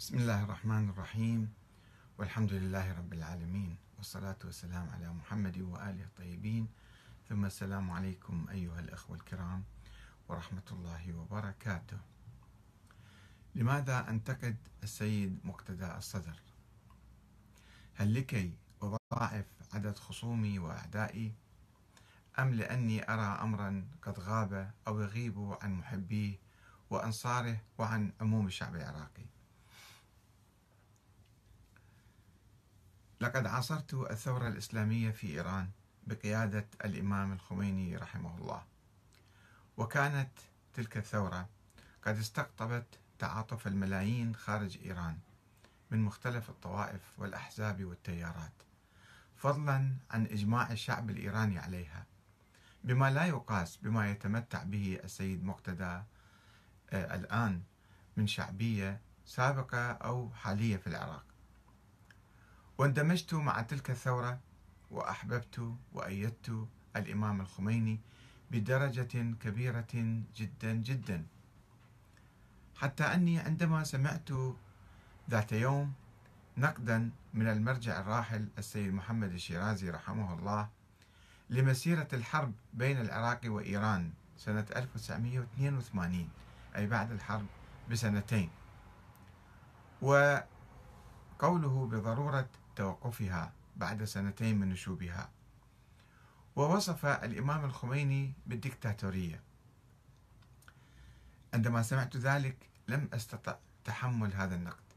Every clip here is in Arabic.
بسم الله الرحمن الرحيم. والحمد لله رب العالمين والصلاة والسلام على محمد وآله الطيبين. ثم السلام عليكم أيها الأخوة الكرام ورحمة الله وبركاته. لماذا أنتقد السيد مقتدى الصدر؟ هل لكي أضاعف عدد خصومي وأعدائي؟ أم لأني أرى أمرا قد غاب أو يغيب عن محبيه وأنصاره وعن عموم الشعب العراقي؟ لقد عاصرت الثورة الإسلامية في إيران بقيادة الإمام الخميني رحمه الله. وكانت تلك الثورة قد استقطبت تعاطف الملايين خارج إيران من مختلف الطوائف والأحزاب والتيارات فضلا عن إجماع الشعب الإيراني عليها بما لا يقاس بما يتمتع به السيد مقتدى آه، الآن من شعبية سابقة أو حالية في العراق. واندمجت مع تلك الثورة وأحببت وأيدت الإمام الخميني بدرجة كبيرة جدا جدا. حتى أني عندما سمعت ذات يوم نقدا من المرجع الراحل السيد محمد الشيرازي رحمه الله لمسيرة الحرب بين العراق وإيران سنة 1982 أي بعد الحرب بسنتين. وقوله بضرورة توقفها بعد سنتين من نشوبها. ووصف الإمام الخميني بالدكتاتورية. عندما سمعت ذلك لم أستطع تحمل هذا النقد.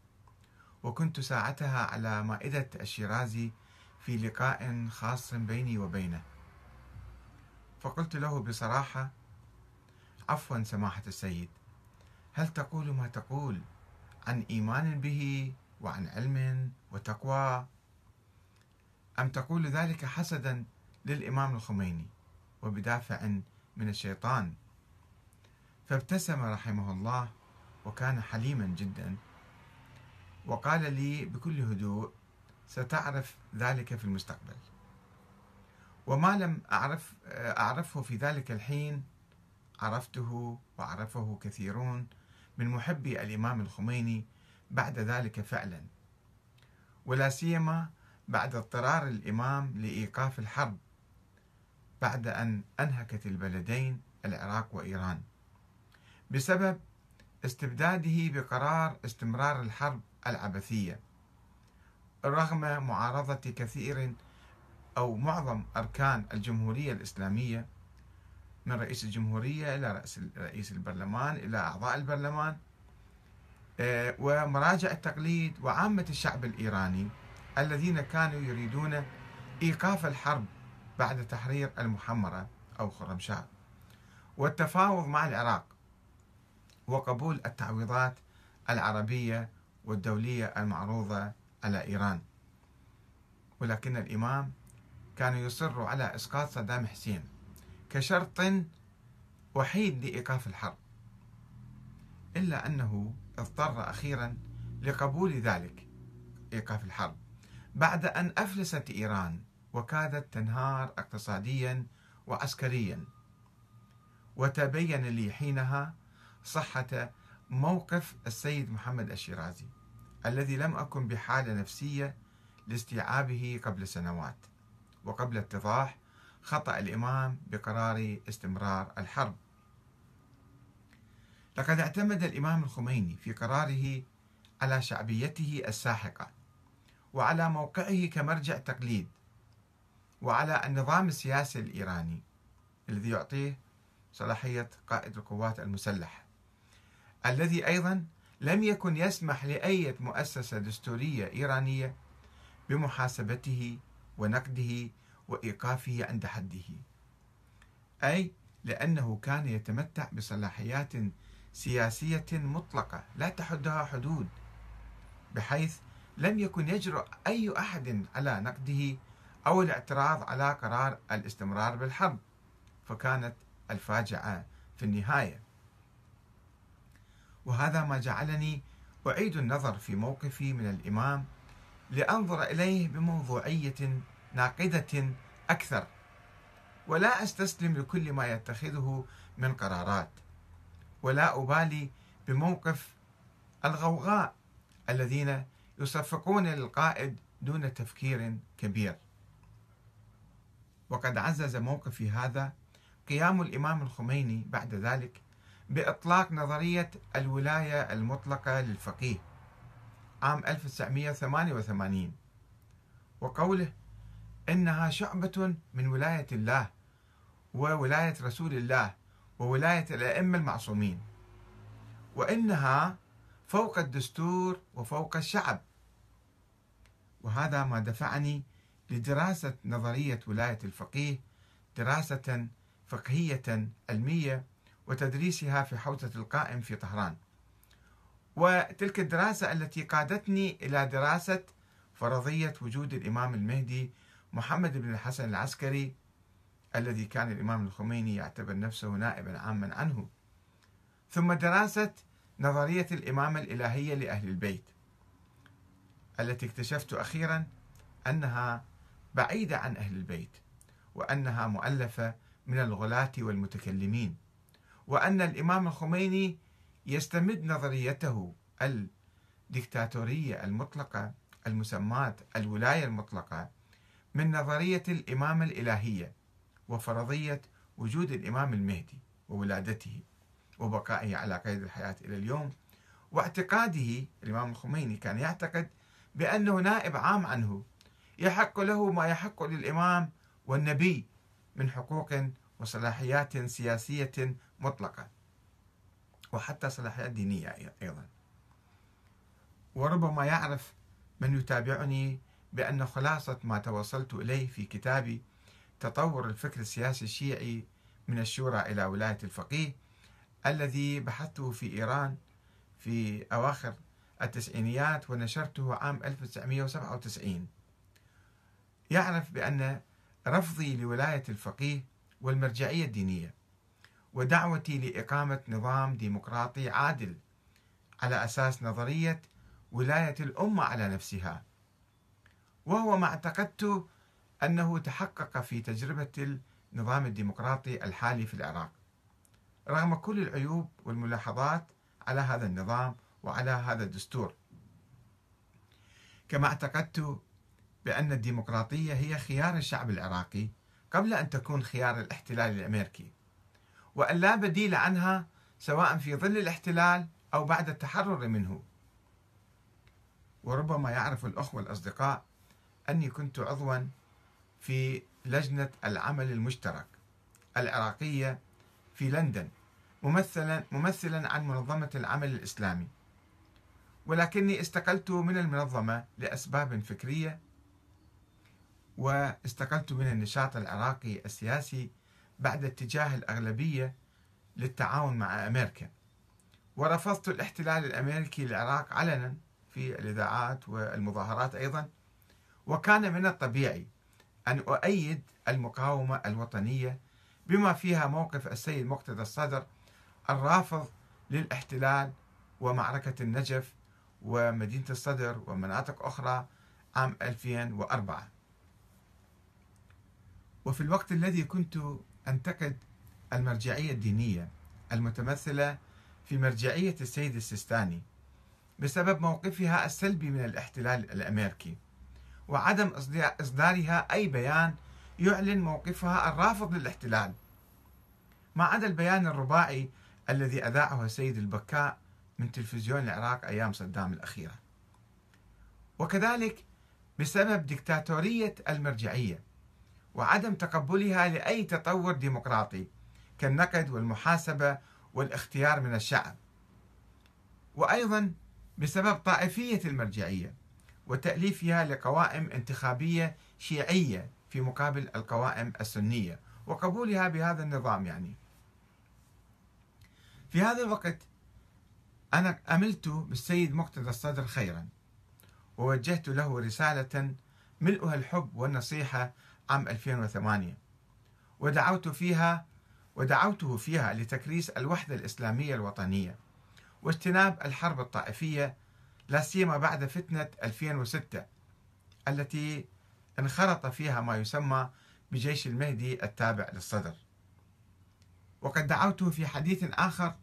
وكنت ساعتها على مائدة الشيرازي في لقاء خاص بيني وبينه. فقلت له بصراحة عفوا سماحة السيد هل تقول ما تقول عن إيمان به وعن علم وتقوى. أم تقول ذلك حسدا للإمام الخميني وبدافع من الشيطان؟ فابتسم رحمه الله وكان حليما جدا. وقال لي بكل هدوء ستعرف ذلك في المستقبل. وما لم أعرف أعرفه في ذلك الحين عرفته وعرفه كثيرون من محبي الإمام الخميني بعد ذلك فعلا ولا سيما بعد اضطرار الإمام لإيقاف الحرب بعد أن أنهكت البلدين العراق وإيران بسبب استبداده بقرار استمرار الحرب العبثية رغم معارضة كثير أو معظم أركان الجمهورية الإسلامية من رئيس الجمهورية إلى رئيس البرلمان إلى أعضاء البرلمان ومراجع التقليد وعامة الشعب الإيراني الذين كانوا يريدون إيقاف الحرب بعد تحرير المحمرة أو خرمشاه. والتفاوض مع العراق وقبول التعويضات العربية والدولية المعروضة على إيران. ولكن الإمام كان يصر على إسقاط صدام حسين كشرط وحيد لإيقاف الحرب إلا أنه اضطر أخيرا لقبول ذلك. إيقاف الحرب. بعد أن أفلست إيران وكادت تنهار اقتصاديا وعسكريا. وتبين لي حينها صحة موقف السيد محمد الشيرازي الذي لم أكن بحالة نفسية لاستيعابه قبل سنوات. وقبل اتضاح خطأ الإمام بقرار استمرار الحرب. لقد اعتمد الإمام الخميني في قراره على شعبيته الساحقة وعلى موقعه كمرجع تقليد وعلى النظام السياسي الإيراني الذي يعطيه صلاحية قائد القوات المسلحة الذي أيضا لم يكن يسمح لأي مؤسسة دستورية إيرانية بمحاسبته ونقده وإيقافه عند حده أي لأنه كان يتمتع بصلاحيات سياسية مطلقة لا تحدها حدود بحيث لم يكن يجرؤ أي أحد على نقده أو الاعتراض على قرار الاستمرار بالحرب فكانت الفاجعة في النهاية. وهذا ما جعلني أعيد النظر في موقفي من الإمام لأنظر إليه بموضوعية ناقدة أكثر ولا أستسلم لكل ما يتخذه من قرارات. ولا أبالي بموقف الغوغاء الذين يصفقون للقائد دون تفكير كبير. وقد عزز موقفي هذا قيام الإمام الخميني بعد ذلك بإطلاق نظرية الولاية المطلقة للفقيه عام 1988 وقوله إنها شعبة من ولاية الله وولاية رسول الله وولاية الأئمة المعصومين وإنها فوق الدستور وفوق الشعب. وهذا ما دفعني لدراسة نظرية ولاية الفقيه دراسة فقهية علمية وتدريسها في حوزة القائم في طهران. وتلك الدراسة التي قادتني إلى دراسة فرضية وجود الإمام المهدي محمد بن الحسن العسكري الذي كان الإمام الخميني يعتبر نفسه نائبا عاما عنه. ثم دراسة نظرية الإمامة الإلهية لأهل البيت التي اكتشفت أخيرا أنها بعيدة عن أهل البيت وأنها مؤلفة من الغلاة والمتكلمين وأن الإمام الخميني يستمد نظريته الدكتاتورية المطلقة المسماة الولاية المطلقة من نظرية الإمامة الإلهية. وفرضية وجود الإمام المهدي وولادته وبقائه على قيد الحياة إلى اليوم واعتقاده الإمام الخميني كان يعتقد بأنه نائب عام عنه يحق له ما يحق للإمام والنبي من حقوق وصلاحيات سياسية مطلقة وحتى صلاحيات دينية أيضا. وربما يعرف من يتابعني بأن خلاصة ما توصلت إليه في كتابي تطور الفكر السياسي الشيعي من الشورى إلى ولاية الفقيه الذي بحثته في إيران في أواخر التسعينيات ونشرته عام 1997 يعرف بأن رفضي لولاية الفقيه والمرجعية الدينية ودعوتي لإقامة نظام ديمقراطي عادل على أساس نظرية ولاية الأمة على نفسها. وهو ما اعتقدت أنه تحقق في تجربة النظام الديمقراطي الحالي في العراق. رغم كل العيوب والملاحظات على هذا النظام وعلى هذا الدستور. كما اعتقدت بأن الديمقراطية هي خيار الشعب العراقي قبل أن تكون خيار الاحتلال الأمريكي وأن لا بديل عنها سواء في ظل الاحتلال أو بعد التحرر منه. وربما يعرف الأخوة الأصدقاء أني كنت عضوا في لجنة العمل المشترك العراقية في لندن ممثلا ممثلا عن منظمة العمل الإسلامي. ولكني استقلت من المنظمة لأسباب فكرية واستقلت من النشاط العراقي السياسي بعد اتجاه الأغلبية للتعاون مع أمريكا. ورفضت الاحتلال الأمريكي للعراق علنا في الإذاعات والمظاهرات أيضا وكان من الطبيعي أن أؤيد المقاومة الوطنية بما فيها موقف السيد مقتدى الصدر الرافض للاحتلال ومعركة النجف ومدينة الصدر ومناطق أخرى عام 2004 وفي الوقت الذي كنت أنتقد المرجعية الدينية المتمثلة في مرجعية السيد السيستاني بسبب موقفها السلبي من الاحتلال الأمريكي. وعدم إصدارها أي بيان يعلن موقفها الرافض للاحتلال. ما عدا البيان الرباعي الذي أذاعه السيد البكاء من تلفزيون العراق أيام صدام الأخيرة. وكذلك بسبب دكتاتورية المرجعية وعدم تقبلها لأي تطور ديمقراطي كالنقد والمحاسبة والاختيار من الشعب. وأيضا بسبب طائفية المرجعية وتأليفها لقوائم انتخابية شيعية في مقابل القوائم السنية وقبولها بهذا النظام يعني. في هذا الوقت أنا أملت بالسيد مقتدى الصدر خيرا ووجهت له رسالة ملؤها الحب والنصيحة عام 2008 ودعوت فيها ودعوته فيها لتكريس الوحدة الإسلامية الوطنية واجتناب الحرب الطائفية لا سيما بعد فتنة 2006 التي انخرط فيها ما يسمى بجيش المهدي التابع للصدر. وقد دعوته في حديث آخر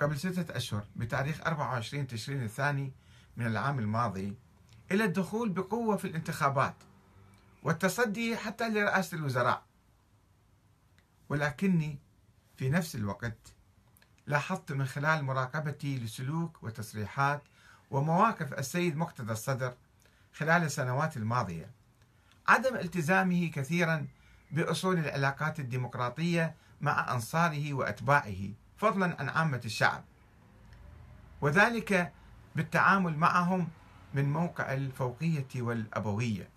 قبل ستة أشهر بتاريخ 24 تشرين الثاني من العام الماضي إلى الدخول بقوة في الانتخابات والتصدي حتى لرئاسة الوزراء. ولكني في نفس الوقت لاحظت من خلال مراقبتي لسلوك وتصريحات ومواقف السيد مقتدى الصدر خلال السنوات الماضية عدم التزامه كثيرا بأصول العلاقات الديمقراطية مع أنصاره وأتباعه فضلا عن عامة الشعب. وذلك بالتعامل معهم من موقع الفوقية والأبوية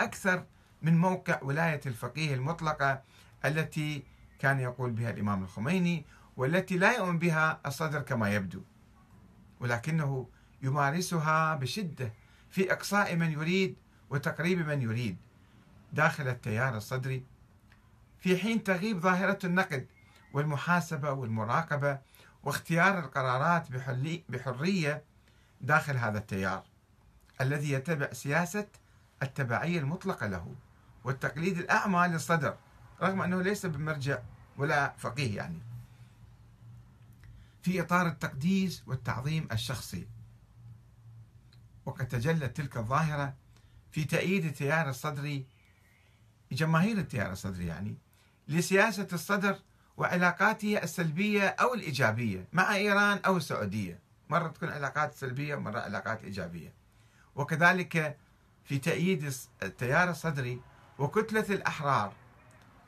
أكثر من موقع ولاية الفقيه المطلقة التي كان يقول بها الإمام الخميني والتي لا يؤمن بها الصدر كما يبدو. ولكنه يمارسها بشدة في إقصاء من يريد وتقريب من يريد داخل التيار الصدري في حين تغيب ظاهرة النقد والمحاسبة والمراقبة واختيار القرارات بحرية داخل هذا التيار الذي يتبع سياسة التبعية المطلقة له والتقليد الأعمى للصدر رغم أنه ليس بمرجع ولا فقيه يعني. في إطار التقديس والتعظيم الشخصي. وقد تجلت تلك الظاهرة في تأييد التيار الصدري جماهير التيار الصدري يعني لسياسة الصدر وعلاقاته السلبية أو الإيجابية مع إيران أو السعودية. مرة تكون علاقات سلبية ومرة علاقات إيجابية. وكذلك في تأييد التيار الصدري وكتلة الأحرار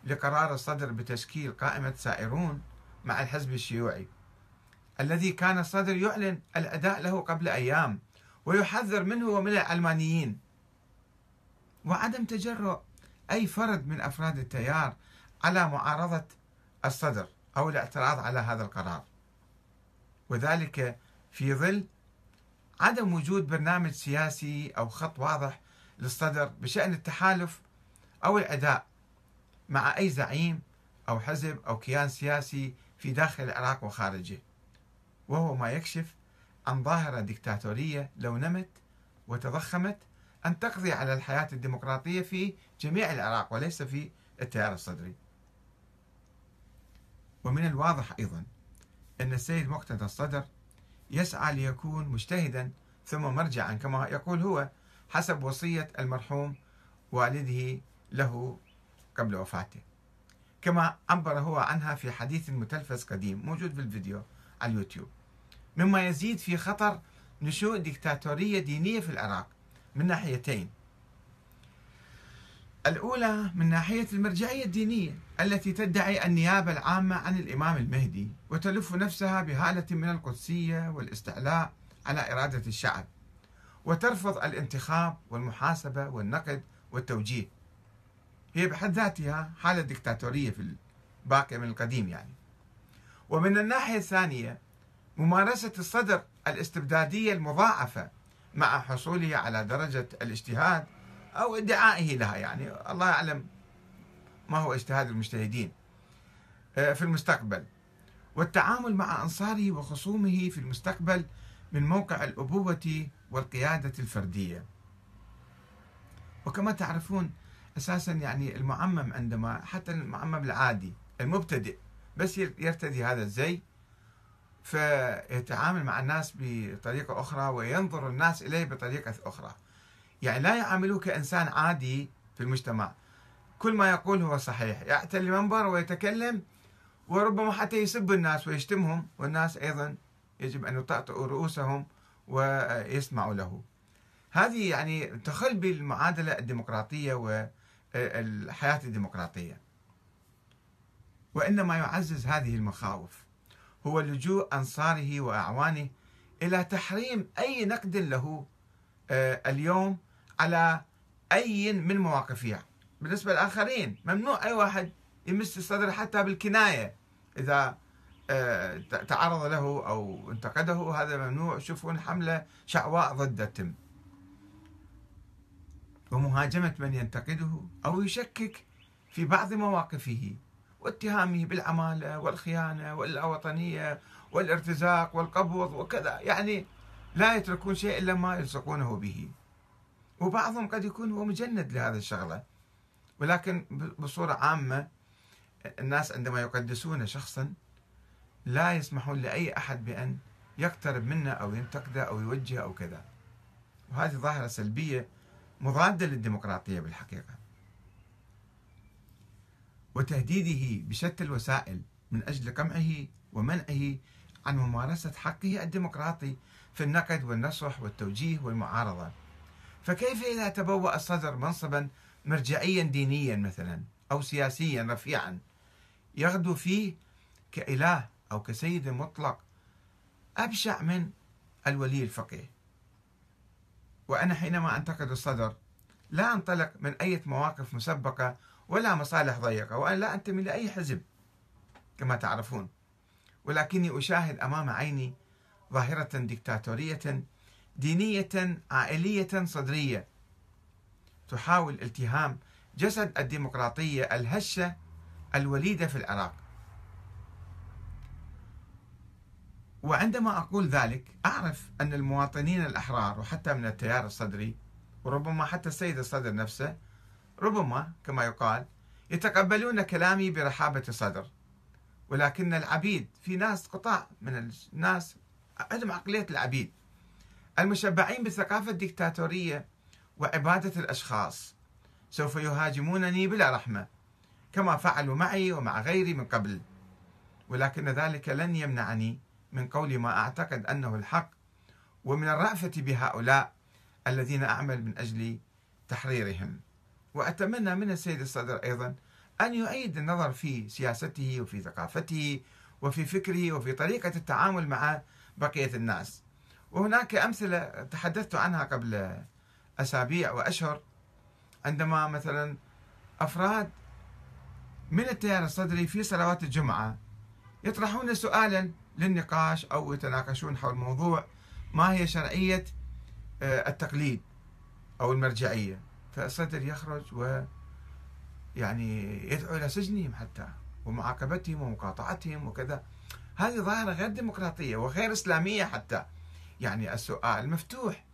لقرار الصدر بتشكيل قائمة سائرون مع الحزب الشيوعي. الذي كان الصدر يعلن الأداء له قبل أيام ويحذر منه ومن العلمانيين وعدم تجرؤ أي فرد من أفراد التيار على معارضة الصدر أو الاعتراض على هذا القرار. وذلك في ظل عدم وجود برنامج سياسي أو خط واضح للصدر بشأن التحالف أو الأداء مع أي زعيم أو حزب أو كيان سياسي في داخل العراق وخارجه. وهو ما يكشف عن ظاهرة ديكتاتورية لو نمت وتضخمت أن تقضي على الحياة الديمقراطية في جميع العراق وليس في التيار الصدري. ومن الواضح أيضا أن السيد مقتدى الصدر يسعى ليكون مجتهدا ثم مرجعا كما يقول هو حسب وصية المرحوم والده له قبل وفاته. كما عبر هو عنها في حديث متلفز قديم موجود في الفيديو. على اليوتيوب. مما يزيد في خطر نشوء ديكتاتورية دينية في العراق من ناحيتين. الأولى من ناحية المرجعية الدينية التي تدعي النيابة العامة عن الإمام المهدي وتلف نفسها بهالة من القدسية والاستعلاء على إرادة الشعب وترفض الانتخاب والمحاسبة والنقد والتوجيه. هي بحد ذاتها حالة ديكتاتورية في الباقي من القديم يعني. ومن الناحية الثانية ممارسة الصدر الاستبدادية المضاعفة مع حصوله على درجة الاجتهاد أو ادعائه لها. يعني الله يعلم ما هو اجتهاد المجتهدين آه، في المستقبل. والتعامل مع أنصاره وخصومه في المستقبل من موقع الأبوة والقيادة الفردية. وكما تعرفون أساسا يعني المعمم عندما حتى المعمم العادي المبتدئ بس يرتدي هذا الزي فيتعامل مع الناس بطريقة أخرى وينظر الناس إليه بطريقة أخرى. يعني لا يعاملوه كإنسان عادي في المجتمع. كل ما يقول هو صحيح. يأتي المنبر ويتكلم وربما حتى يسب الناس ويشتمهم والناس أيضا يجب أن يطأطئوا رؤوسهم ويسمعوا له. هذه يعني تخل بالمعادلة الديمقراطية والحياة الديمقراطية. وإنما يعزز هذه المخاوف هو لجوء أنصاره وأعوانه إلى تحريم أي نقد له آه، اليوم على أي من مواقفه بالنسبة للآخرين ممنوع أي واحد يمس الصدر حتى بالكناية. إذا آه، تعرض له أو انتقده هذا ممنوع. شوفون حملة شعواء ضدة تم. ومهاجمة من ينتقده أو يشكك في بعض مواقفه. واتهامه بالعمالة والخيانة واللاوطنية والارتزاق والقبض وكذا. يعني لا يتركون شيء إلا ما يلصقونه به. وبعضهم قد يكون هو مجند لهذا الشغلة. ولكن بصورة عامة الناس عندما يقدسون شخصا لا يسمحون لأي أحد بأن يقترب منه أو ينتقده أو يوجهه أو كذا. وهذه ظاهرة سلبية مضادة للديمقراطية بالحقيقة. وتهديده بشتى الوسائل من أجل قمعه ومنعه عن ممارسة حقه الديمقراطي في النقد والنصح والتوجيه والمعارضة. فكيف إذا تبوأ الصدر منصبا مرجعيا دينيا مثلا أو سياسيا رفيعا يغدو فيه كإله أو كسيد مطلق أبشع من الولي الفقيه. وأنا حينما أنتقد الصدر لا أنطلق من أي مواقف مسبقة ولا مصالح ضيقة وأنا لا أنتمي لأي حزب كما تعرفون. ولكني أشاهد أمام عيني ظاهرة ديكتاتورية دينية عائلية صدرية تحاول التهام جسد الديمقراطية الهشة الوليدة في العراق. وعندما أقول ذلك أعرف أن المواطنين الأحرار وحتى من التيار الصدري وربما حتى السيد الصدر نفسه ربما كما يقال يتقبلون كلامي برحابة صدر. ولكن العبيد في ناس قطاع من الناس عندهم عقلية العبيد. المشبعين بالثقافة الدكتاتورية وعبادة الأشخاص سوف يهاجمونني بلا رحمة كما فعلوا معي ومع غيري من قبل. ولكن ذلك لن يمنعني من قول ما أعتقد أنه الحق ومن الرأفة بهؤلاء الذين أعمل من أجل تحريرهم. وأتمنى من السيد الصدر أيضا أن يعيد النظر في سياسته وفي ثقافته وفي فكره وفي طريقة التعامل مع بقية الناس. وهناك أمثلة تحدثت عنها قبل أسابيع وأشهر. عندما مثلا أفراد من التيار الصدري في صلوات الجمعة يطرحون سؤالا للنقاش أو يتناقشون حول موضوع ما هي شرعية آه، التقليد أو المرجعية. فالصدر يخرج و يعني يدعو إلى سجنهم حتى ومعاقبتهم ومقاطعتهم وكذا. هذه ظاهرة غير ديمقراطية وغير إسلامية حتى. يعني السؤال مفتوح.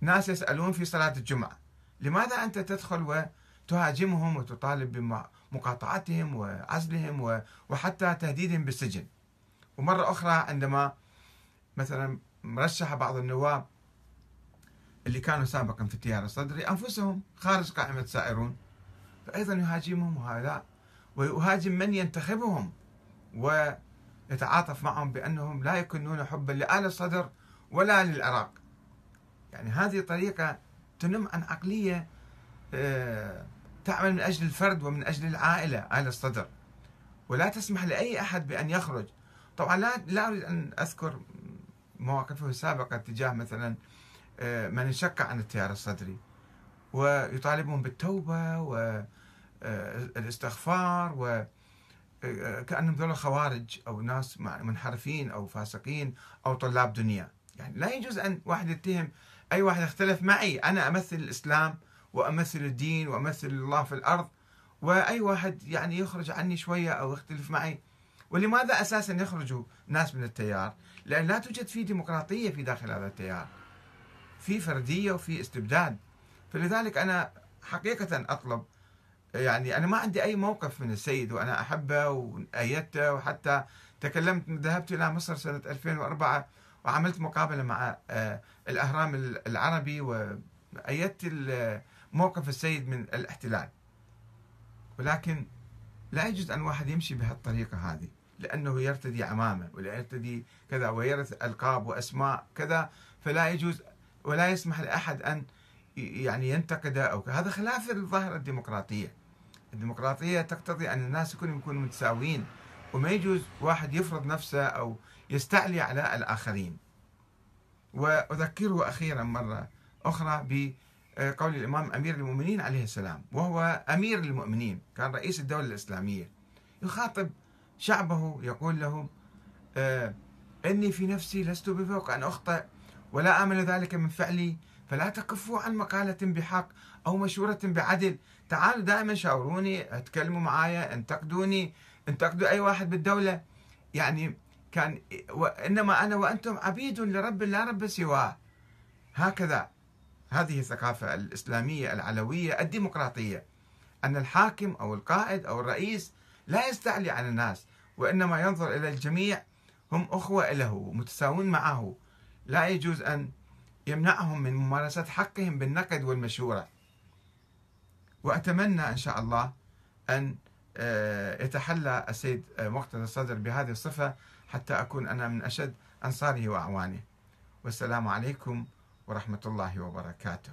ناس يسألون في صلاة الجمعة لماذا أنت تدخل وتهاجمهم وتطالب بمقاطعتهم وعزلهم وحتى تهديدهم بالسجن؟ ومرة أخرى عندما مثلا مرشح بعض النواب اللي كانوا سابقا في التيار الصدري أنفسهم خارج قائمة سائرون فأيضا يهاجمهم هؤلاء ويهاجم من ينتخبهم ويتعاطف معهم بأنهم لا يكونون حبا لآل الصدر ولا للعراق. يعني هذه طريقة تنم عن عقلية آه، تعمل من أجل الفرد ومن أجل العائلة آل الصدر. ولا تسمح لأي أحد بأن يخرج. طبعا لا لا أريد أن أذكر مواقفه السابقة تجاه مثلا من انشق عن التيار الصدري. ويطالبهم بالتوبة والاستغفار و آه، كأنهم ذولا خوارج أو ناس منحرفين أو فاسقين أو طلاب دنيا. يعني لا يجوز أن واحد يتهم أي واحد اختلف معي. أنا أمثل الإسلام وأمثل الدين وأمثل الله في الأرض وأي واحد يعني يخرج عني شوية أو يختلف معي. ولماذا أساسا يخرجوا ناس من التيار؟ لأن لا توجد في ديمقراطية في داخل هذا التيار. في فردية وفي استبداد. فلذلك أنا حقيقة أطلب يعني أنا ما عندي أي موقف من السيد وأنا أحبه وأيدته وحتى تكلمت ذهبت إلى مصر سنة 2004 وعملت مقابلة مع آه، الأهرام العربي وأيدت موقف السيد من الاحتلال. ولكن لا يجوز أن واحد يمشي بهالطريقة هذه لأنه يرتدي عمامة ولا يرتدي كذا ويرث ألقاب وأسماء كذا. فلا يجوز ولا يسمح لأحد أن يعني ينتقده أو هذا خلاف الظاهرة الديمقراطية. الديمقراطية تقتضي أن الناس كلهم يكونوا متساويين وما يجوز واحد يفرض نفسه أو يستعلي على الآخرين. وأذكره أخيرا مرة أخرى بقول الإمام أمير المؤمنين عليه السلام وهو أمير المؤمنين كان رئيس الدولة الإسلامية. يخاطب شعبه يقول لهم آه إني في نفسي لست بفوق أن أخطئ ولا آمل ذلك من فعلي فلا تكفوا عن مقالة بحق أو مشورة بعدل. تعالوا دائما شاوروني اتكلموا معايا انتقدوني انتقدوا أي واحد بالدولة. يعني كان وإنما أنا وأنتم عبيد لرب لا رب سواه. هكذا. هذه الثقافة الإسلامية العلوية الديمقراطية. أن الحاكم أو القائد أو الرئيس لا يستعلي عن الناس وإنما ينظر إلى الجميع. هم أخوة له متساوون معه. لا يجوز أن يمنعهم من ممارسة حقهم بالنقد والمشورة. وأتمنى إن شاء الله أن آه، يتحلى السيد آه، مقتدى الصدر بهذه الصفة حتى أكون أنا من أشد أنصاره وأعوانه. والسلام عليكم ورحمة الله وبركاته.